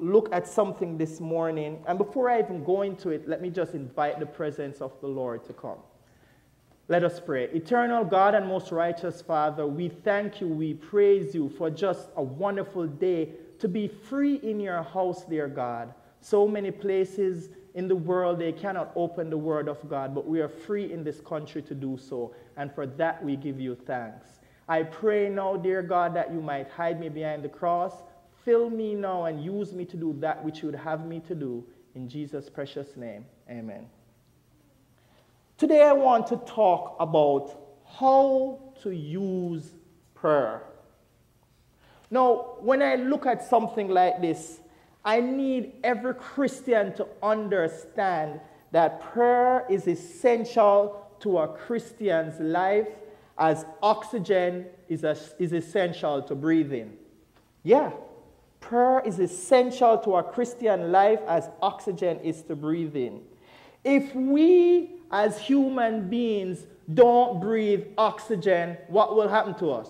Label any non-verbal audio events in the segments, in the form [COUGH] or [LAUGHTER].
look at something this morning. And before I even go into it, let me just invite the presence of the Lord to come. Let us pray. Eternal God and most righteous Father, we thank you, we praise you for just a wonderful day to be free in your house, dear God. So many places in the world they cannot open the word of God, but we are free in this country to do so. And for that we give you thanks. I pray now, dear God, that you might hide me behind the cross Fill me now and use me to do that which you would have me to do. In Jesus' precious name, amen. Today I want to talk about how to use prayer. Now, when I look at something like this, I need every Christian to understand that prayer is essential to a Christian's life as oxygen is, a, is essential to breathing. Yeah, Prayer is essential to our Christian life as oxygen is to breathe in. If we as human beings don't breathe oxygen, what will happen to us?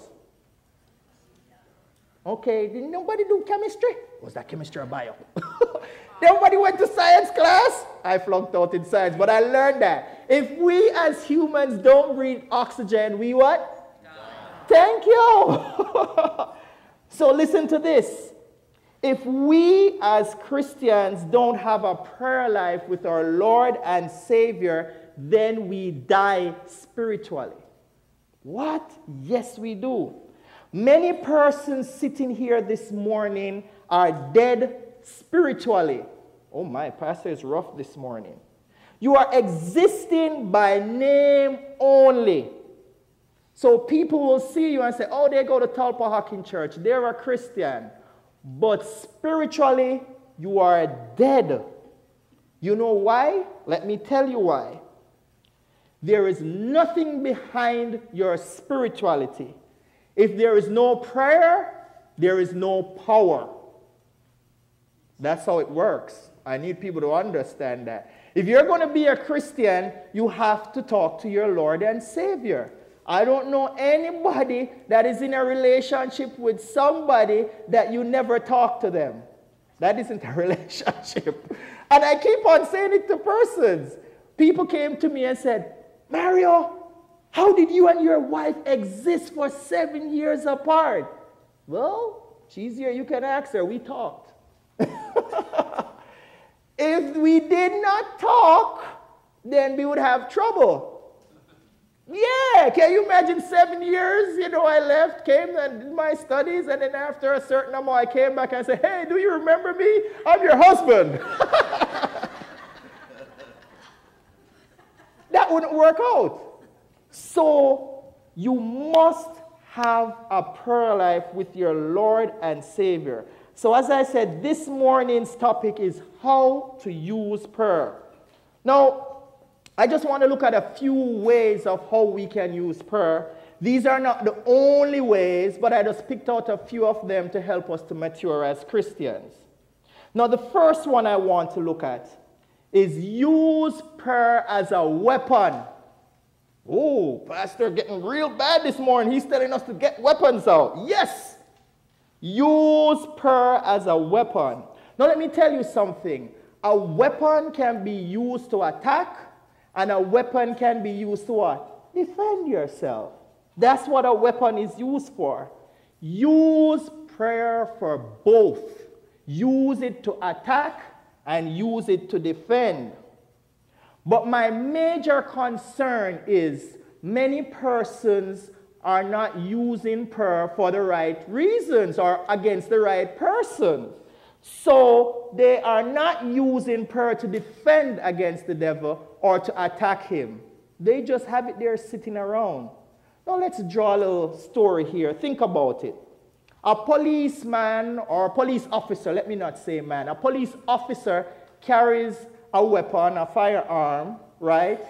Okay, did nobody do chemistry? Was that chemistry or bio? [LAUGHS] Nobody went to science class? I flunked out in science, but I learned that. If we as humans don't breathe oxygen, we what? Thank you. [LAUGHS] so listen to this. If we as Christians don't have a prayer life with our Lord and Savior, then we die spiritually. What? Yes, we do. Many persons sitting here this morning are dead spiritually. Oh, my pastor is rough this morning. You are existing by name only. So people will see you and say, oh, they go to Tulpehocken Church. They're a Christian but spiritually you are dead. You know why? Let me tell you why. There is nothing behind your spirituality. If there is no prayer, there is no power. That's how it works. I need people to understand that. If you're going to be a Christian, you have to talk to your Lord and Savior. I don't know anybody that is in a relationship with somebody that you never talk to them. That isn't a [LAUGHS] relationship. And I keep on saying it to persons. People came to me and said, Mario, how did you and your wife exist for seven years apart? Well, she's here. You can ask her. We talked. [LAUGHS] if we did not talk, then we would have trouble. Yeah, can you imagine seven years? You know, I left, came and did my studies, and then after a certain amount, I came back and said, Hey, do you remember me? I'm your husband. [LAUGHS] that wouldn't work out. So, you must have a prayer life with your Lord and Savior. So, as I said, this morning's topic is how to use prayer. Now, I just want to look at a few ways of how we can use prayer. These are not the only ways, but I just picked out a few of them to help us to mature as Christians. Now, the first one I want to look at is use prayer as a weapon. Oh, Pastor, getting real bad this morning. He's telling us to get weapons out. Yes, use prayer as a weapon. Now, let me tell you something. A weapon can be used to attack and a weapon can be used to what? Defend yourself. That's what a weapon is used for. Use prayer for both. Use it to attack and use it to defend. But my major concern is many persons are not using prayer for the right reasons or against the right person. So they are not using prayer to defend against the devil or to attack him. They just have it there sitting around. Now let's draw a little story here. Think about it. A policeman or a police officer, let me not say man, a police officer carries a weapon, a firearm, right?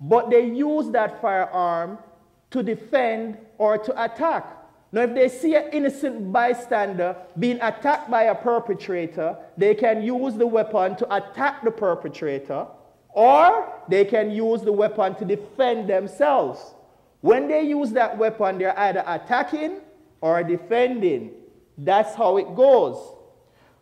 But they use that firearm to defend or to attack. Now, if they see an innocent bystander being attacked by a perpetrator, they can use the weapon to attack the perpetrator, or they can use the weapon to defend themselves. When they use that weapon, they're either attacking or defending. That's how it goes.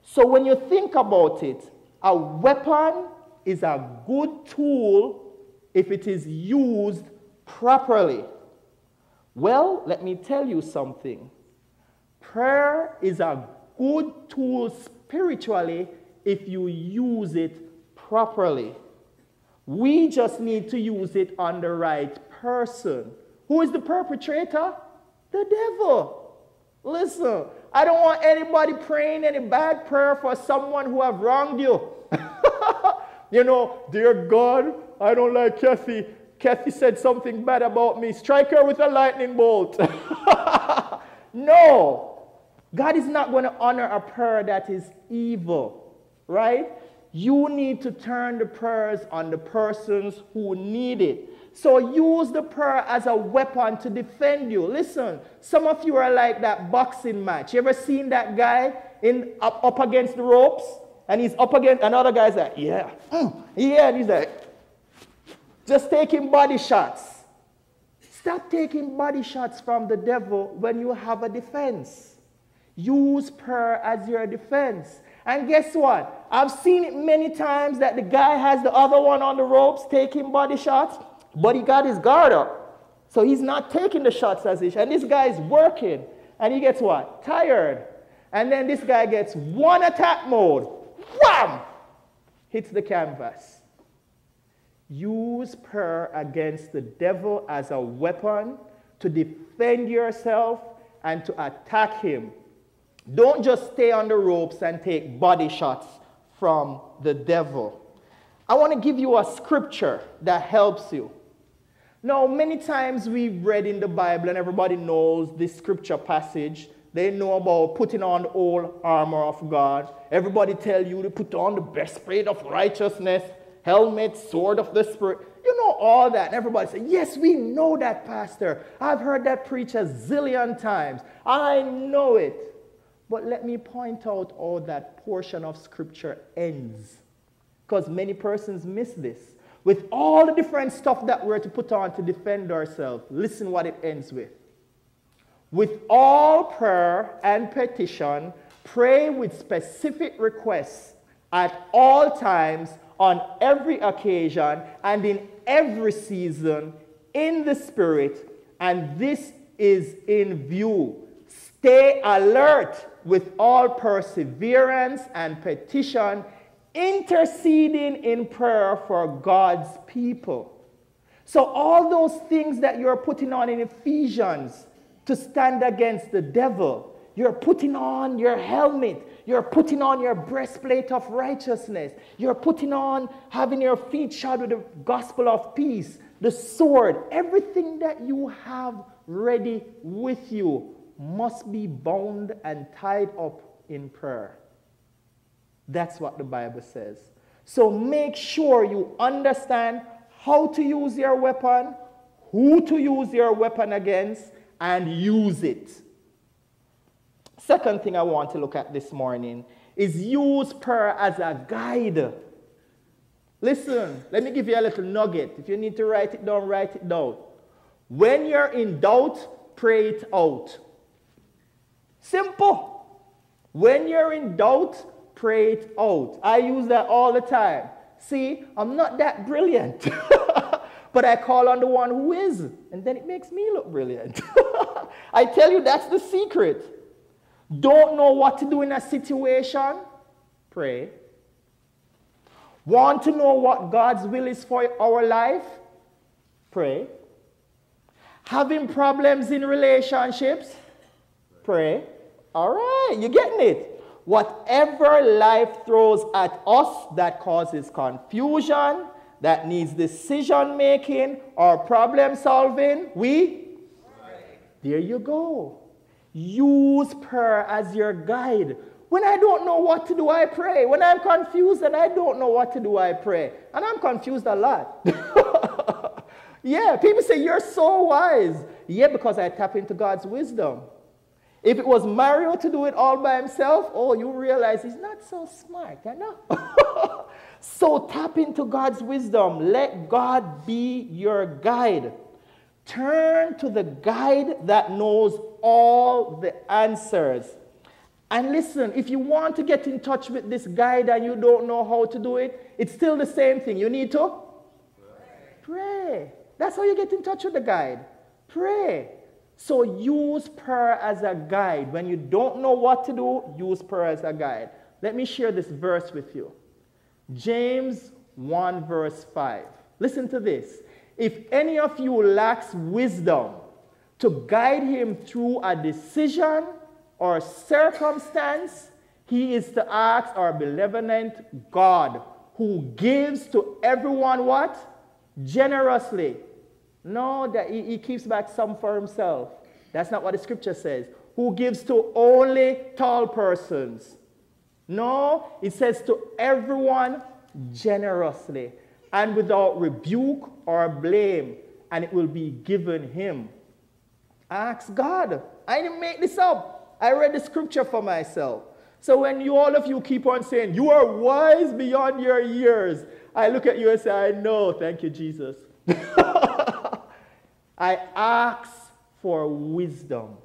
So when you think about it, a weapon is a good tool if it is used properly. Well, let me tell you something. Prayer is a good tool spiritually if you use it properly. We just need to use it on the right person. Who is the perpetrator? The devil. Listen, I don't want anybody praying any bad prayer for someone who have wronged you. [LAUGHS] you know, dear God, I don't like Kathy. Kathy said something bad about me. Strike her with a lightning bolt. [LAUGHS] no. God is not going to honor a prayer that is evil, right? You need to turn the prayers on the persons who need it. So use the prayer as a weapon to defend you. Listen, some of you are like that boxing match. You ever seen that guy in up, up against the ropes? And he's up against another guy's like, yeah, yeah, and he's like, just taking body shots. Stop taking body shots from the devil when you have a defense. Use prayer as your defense. And guess what? I've seen it many times that the guy has the other one on the ropes taking body shots, but he got his guard up. So he's not taking the shots as he should. And this guy's working. And he gets what? Tired. And then this guy gets one attack mode. Wham! Hits the canvas. Use prayer against the devil as a weapon to defend yourself and to attack him don't just stay on the ropes and take body shots from the devil. I want to give you a scripture that helps you. Now, many times we've read in the Bible, and everybody knows this scripture passage. They know about putting on the armor of God. Everybody tell you to put on the breastplate of righteousness, helmet, sword of the Spirit. You know all that. And everybody say, Yes, we know that, Pastor. I've heard that preach a zillion times. I know it. But let me point out how that portion of scripture ends. Because many persons miss this. With all the different stuff that we're to put on to defend ourselves, listen what it ends with. With all prayer and petition, pray with specific requests at all times, on every occasion, and in every season in the Spirit, and this is in view. Stay alert with all perseverance and petition, interceding in prayer for God's people. So, all those things that you're putting on in Ephesians to stand against the devil, you're putting on your helmet, you're putting on your breastplate of righteousness, you're putting on having your feet shod with the gospel of peace, the sword, everything that you have ready with you must be bound and tied up in prayer. That's what the Bible says. So make sure you understand how to use your weapon, who to use your weapon against, and use it. Second thing I want to look at this morning is use prayer as a guide. Listen, let me give you a little nugget. If you need to write it down, write it down. When you're in doubt, pray it out. Simple. When you're in doubt, pray it out. I use that all the time. See, I'm not that brilliant, [LAUGHS] but I call on the one who is, and then it makes me look brilliant. [LAUGHS] I tell you, that's the secret. Don't know what to do in a situation? Pray. Want to know what God's will is for our life? Pray. Having problems in relationships? Pray. All right, you're getting it. Whatever life throws at us that causes confusion, that needs decision making or problem solving, we. There you go. Use prayer as your guide. When I don't know what to do, I pray. When I'm confused and I don't know what to do, I pray. And I'm confused a lot. [LAUGHS] yeah, people say, You're so wise. Yeah, because I tap into God's wisdom. If it was Mario to do it all by himself, oh, you realize he's not so smart, I know. [LAUGHS] so tap into God's wisdom. Let God be your guide. Turn to the guide that knows all the answers. And listen, if you want to get in touch with this guide and you don't know how to do it, it's still the same thing. You need to pray. That's how you get in touch with the guide. Pray. So use prayer as a guide. When you don't know what to do, use prayer as a guide. Let me share this verse with you. James 1, verse 5. Listen to this. If any of you lacks wisdom to guide him through a decision or circumstance, he is to ask our benevolent God who gives to everyone what? Generously. No, that he, he keeps back some for himself. That's not what the scripture says. Who gives to only tall persons. No, it says to everyone generously and without rebuke or blame, and it will be given him. Ask God. I didn't make this up. I read the scripture for myself. So when you all of you keep on saying, you are wise beyond your years, I look at you and say, I know, thank you, Jesus. [LAUGHS] I ask for wisdom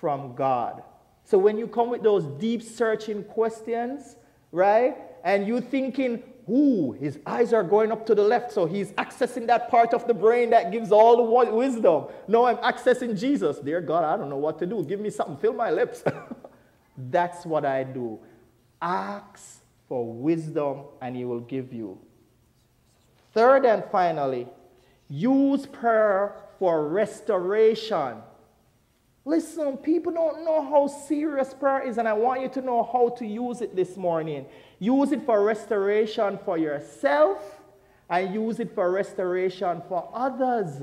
from God. So when you come with those deep searching questions, right? And you thinking, ooh, his eyes are going up to the left, so he's accessing that part of the brain that gives all the wisdom. No, I'm accessing Jesus. Dear God, I don't know what to do. Give me something, fill my lips. [LAUGHS] That's what I do. Ask for wisdom, and he will give you. Third and finally, use prayer for restoration. Listen, people don't know how serious prayer is, and I want you to know how to use it this morning. Use it for restoration for yourself, and use it for restoration for others.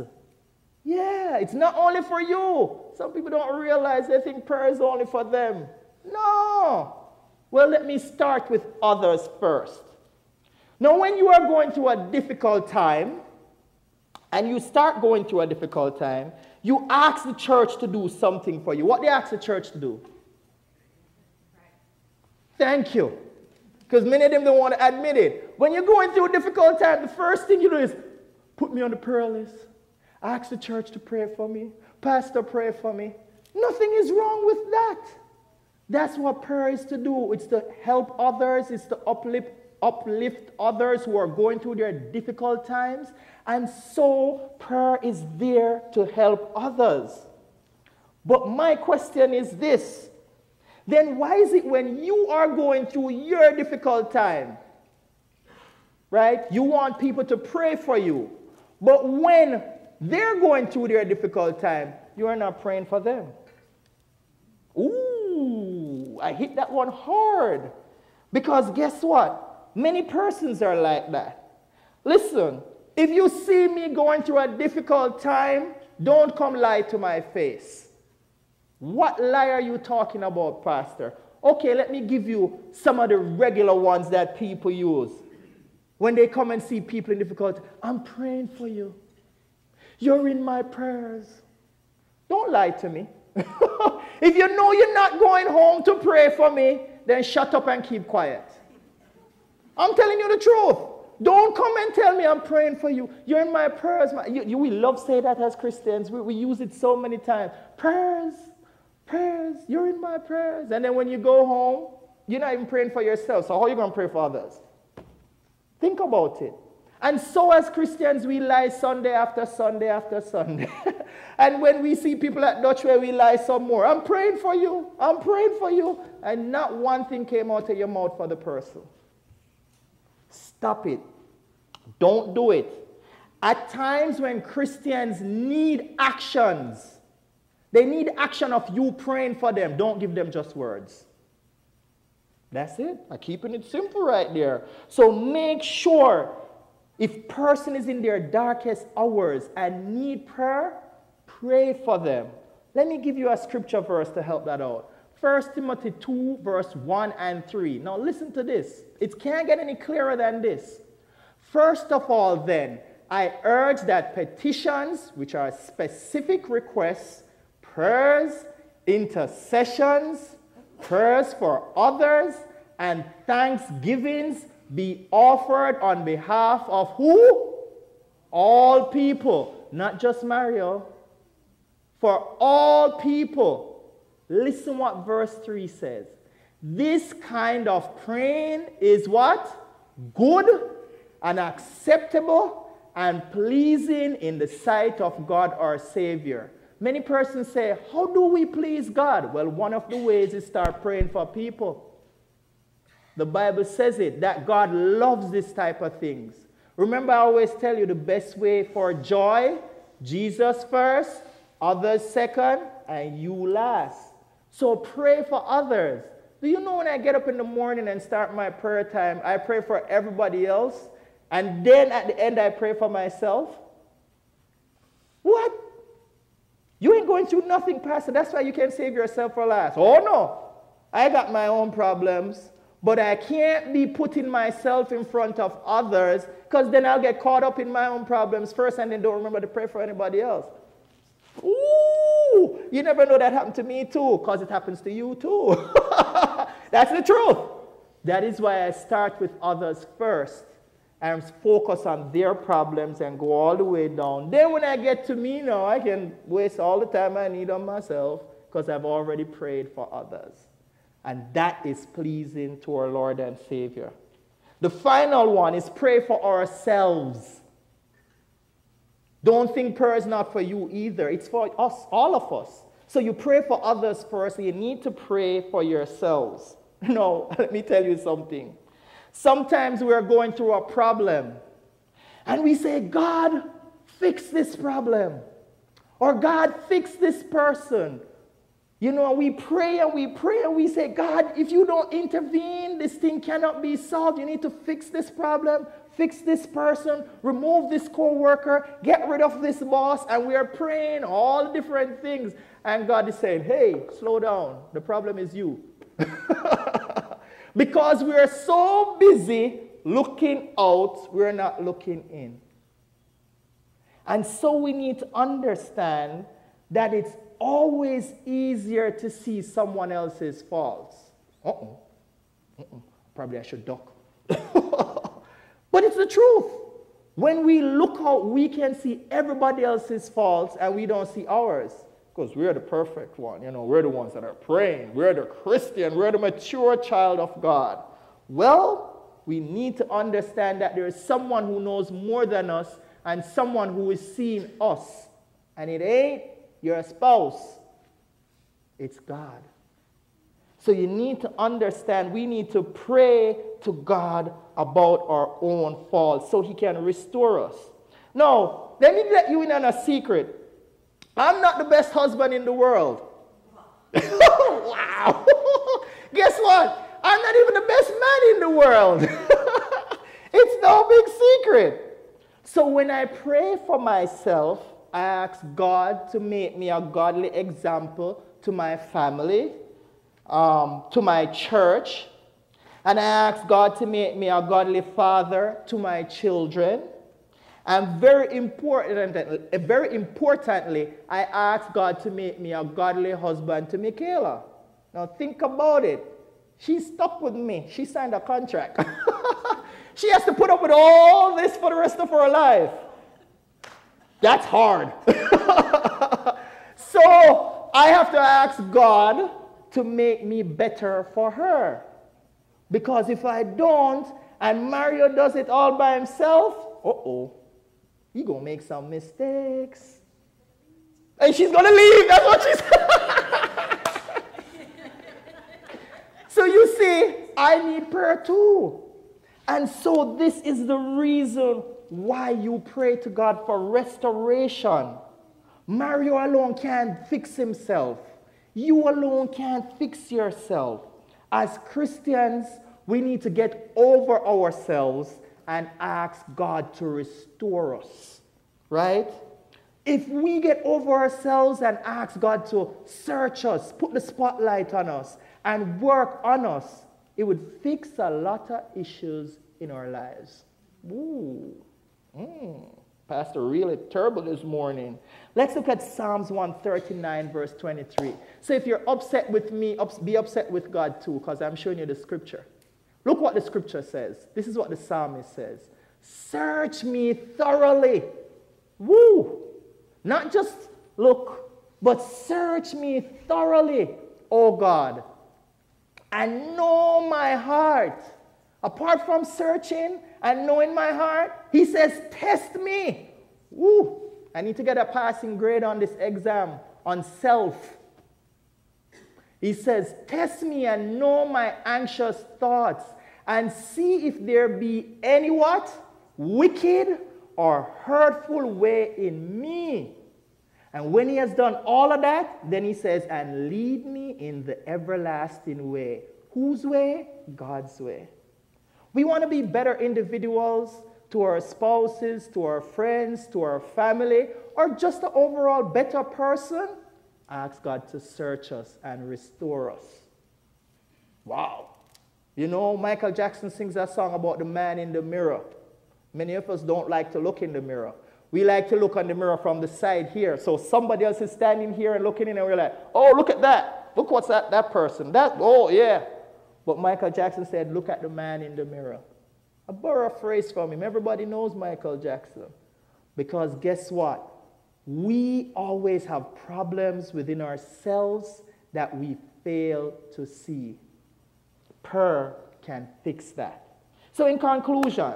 Yeah, it's not only for you. Some people don't realize they think prayer is only for them. No. Well, let me start with others first. Now, when you are going through a difficult time, and you start going through a difficult time, you ask the church to do something for you. What do you ask the church to do? Thank you. Because many of them don't want to admit it. When you're going through a difficult time, the first thing you do is put me on the prayer list. Ask the church to pray for me. Pastor, pray for me. Nothing is wrong with that. That's what prayer is to do. It's to help others, it's to uplift, uplift others who are going through their difficult times. And so prayer is there to help others. But my question is this then why is it when you are going through your difficult time, right? You want people to pray for you. But when they're going through their difficult time, you are not praying for them. Ooh, I hit that one hard. Because guess what? Many persons are like that. Listen, if you see me going through a difficult time, don't come lie to my face. What lie are you talking about, Pastor? Okay, let me give you some of the regular ones that people use. When they come and see people in difficulty, I'm praying for you. You're in my prayers. Don't lie to me. [LAUGHS] if you know you're not going home to pray for me, then shut up and keep quiet. I'm telling you the truth. Don't come and tell me I'm praying for you. You're in my prayers. You, you, we love say that as Christians. We, we use it so many times. Prayers, prayers. You're in my prayers. And then when you go home, you're not even praying for yourself. So how are you going to pray for others? Think about it. And so, as Christians, we lie Sunday after Sunday after Sunday. [LAUGHS] and when we see people at Dutch where we lie some more, I'm praying for you. I'm praying for you. And not one thing came out of your mouth for the person. Stop it. Don't do it. At times when Christians need actions, they need action of you praying for them. Don't give them just words. That's it. I'm keeping it simple right there. So make sure if person is in their darkest hours and need prayer, pray for them. Let me give you a scripture verse to help that out. 1 Timothy 2, verse 1 and 3. Now listen to this. It can't get any clearer than this. First of all, then, I urge that petitions, which are specific requests, prayers, intercessions, prayers for others, and thanksgivings be offered on behalf of who? All people, not just Mario. For all people Listen what verse 3 says This kind of praying is what? Good and acceptable and pleasing in the sight of God our Savior. Many persons say, How do we please God? Well, one of the ways is start praying for people. The Bible says it that God loves this type of things. Remember, I always tell you the best way for joy Jesus first, others second, and you last. So pray for others. Do you know when I get up in the morning and start my prayer time, I pray for everybody else, and then at the end, I pray for myself? What? You ain't going through nothing, Pastor. That's why you can't save yourself for last. Oh, no. I got my own problems, but I can't be putting myself in front of others because then I'll get caught up in my own problems first and then don't remember to pray for anybody else. Ooh, you never know that happened to me too because it happens to you too. [LAUGHS] That's the truth. That is why I start with others first and focus on their problems and go all the way down. Then when I get to me now, I can waste all the time I need on myself because I've already prayed for others. And that is pleasing to our Lord and Savior. The final one is pray for ourselves. Don't think prayer is not for you either. It's for us, all of us. So you pray for others first, you need to pray for yourselves. [LAUGHS] No, [LAUGHS] let me tell you something. Sometimes we are going through a problem and we say, God, fix this problem. Or God, fix this person. You know, we pray and we pray and we say, God, if you don't intervene, this thing cannot be solved. You need to fix this problem, fix this person, remove this co-worker, get rid of this boss. And we are praying all different things. And God is saying, hey, slow down. The problem is you. [LAUGHS] because we are so busy looking out, we're not looking in. And so we need to understand that it's always easier to see someone else's faults. Uh oh. Uh-uh. Probably I should duck. But it's the truth. When we look out, we can see everybody else's faults and we don't see ours. Because we're the perfect one. You know, we're the ones that are praying. We're the Christian. We're the mature child of God. Well, we need to understand that there is someone who knows more than us and someone who is seeing us. And it ain't your spouse, it's God. So you need to understand, we need to pray to God about our own faults so He can restore us. Now, let me let you in on a secret. I'm not the best husband in the world. [LAUGHS] wow. [LAUGHS] Guess what? I'm not even the best man in the world. [LAUGHS] it's no big secret. So when I pray for myself, I ask God to make me a godly example to my family, um, to my church, and I ask God to make me a godly father to my children. And very important, very importantly, I ask God to make me a godly husband to Michaela. Now think about it. She's stuck with me. She signed a contract. [LAUGHS] she has to put up with all this for the rest of her life. That's hard. [LAUGHS] so I have to ask God to make me better for her. Because if I don't, and Mario does it all by himself, uh oh, he gonna make some mistakes. And she's gonna leave. That's what she said. [LAUGHS] so you see, I need prayer too. And so this is the reason why you pray to God for restoration. Mario alone can't fix himself. You alone can't fix yourself. As Christians, we need to get over ourselves and ask God to restore us, right? If we get over ourselves and ask God to search us, put the spotlight on us, and work on us, it would fix a lot of issues in our lives. Ooh. Mm, Pastor, really terrible this morning. Let's look at Psalms 139, verse 23. So if you're upset with me, be upset with God too, because I'm showing you the scripture. Look what the scripture says. This is what the psalmist says Search me thoroughly. Woo! Not just look, but search me thoroughly, O God, and know my heart. Apart from searching and knowing my heart, he says, Test me. Woo! I need to get a passing grade on this exam on self. He says, Test me and know my anxious thoughts, and see if there be any what? Wicked or hurtful way in me. And when he has done all of that, then he says, And lead me in the everlasting way. Whose way? God's way. We want to be better individuals to our spouses, to our friends, to our family, or just an overall better person. Ask God to search us and restore us. Wow. You know, Michael Jackson sings that song about the man in the mirror. Many of us don't like to look in the mirror. We like to look on the mirror from the side here. So somebody else is standing here and looking in, and we're like, oh, look at that. Look what's that, that person. That, oh, yeah. But Michael Jackson said, look at the man in the mirror. I borrow a phrase from him. Everybody knows Michael Jackson. Because guess what? We always have problems within ourselves that we fail to see. Prayer can fix that. So, in conclusion,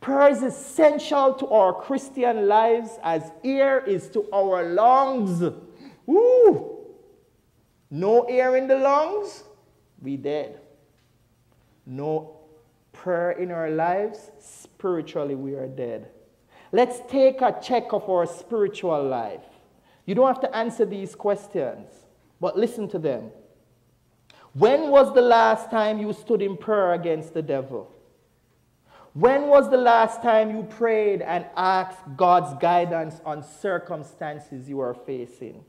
prayer is essential to our Christian lives as air is to our lungs. Woo! No air in the lungs, we dead. No prayer in our lives, spiritually we are dead. Let's take a check of our spiritual life. You don't have to answer these questions, but listen to them. When was the last time you stood in prayer against the devil? When was the last time you prayed and asked God's guidance on circumstances you are facing?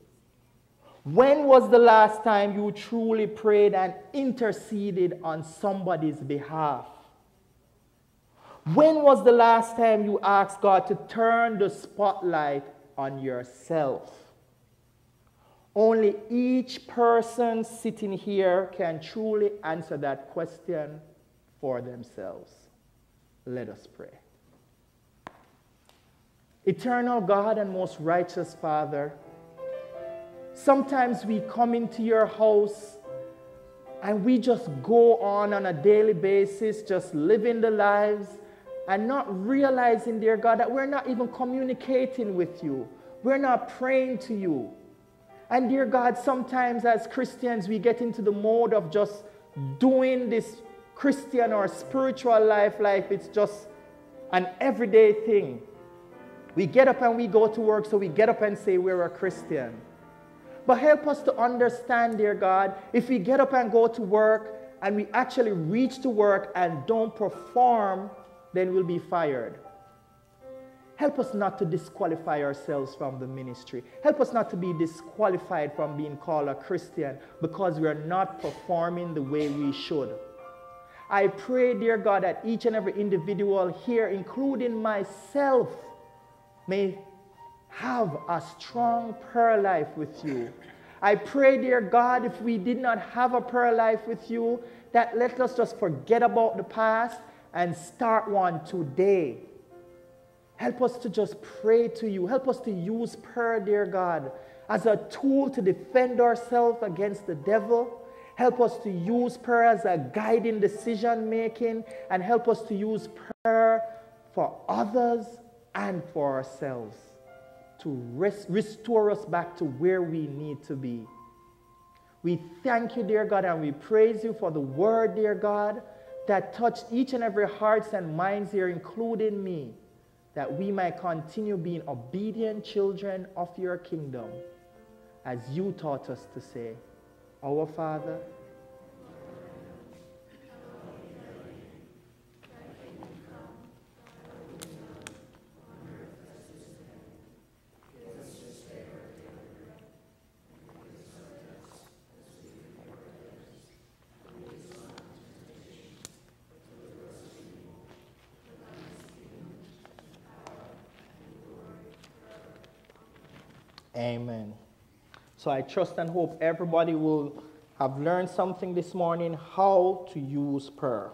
When was the last time you truly prayed and interceded on somebody's behalf? When was the last time you asked God to turn the spotlight on yourself? Only each person sitting here can truly answer that question for themselves. Let us pray. Eternal God and most righteous Father, sometimes we come into your house and we just go on on a daily basis, just living the lives and not realizing, dear God, that we're not even communicating with you. We're not praying to you. And, dear God, sometimes as Christians, we get into the mode of just doing this Christian or spiritual life like it's just an everyday thing. We get up and we go to work, so we get up and say we're a Christian. But help us to understand, dear God, if we get up and go to work and we actually reach to work and don't perform then we'll be fired. Help us not to disqualify ourselves from the ministry. Help us not to be disqualified from being called a Christian because we are not performing the way we should. I pray, dear God, that each and every individual here, including myself, may have a strong prayer life with you. I pray, dear God, if we did not have a prayer life with you, that let us just forget about the past and start one today. Help us to just pray to you. Help us to use prayer, dear God, as a tool to defend ourselves against the devil. Help us to use prayer as a guiding decision making and help us to use prayer for others and for ourselves to rest, restore us back to where we need to be. We thank you, dear God, and we praise you for the word, dear God that touched each and every hearts and minds here, including me, that we might continue being obedient children of your kingdom, as you taught us to say, Our Father, Amen. So I trust and hope everybody will have learned something this morning how to use prayer.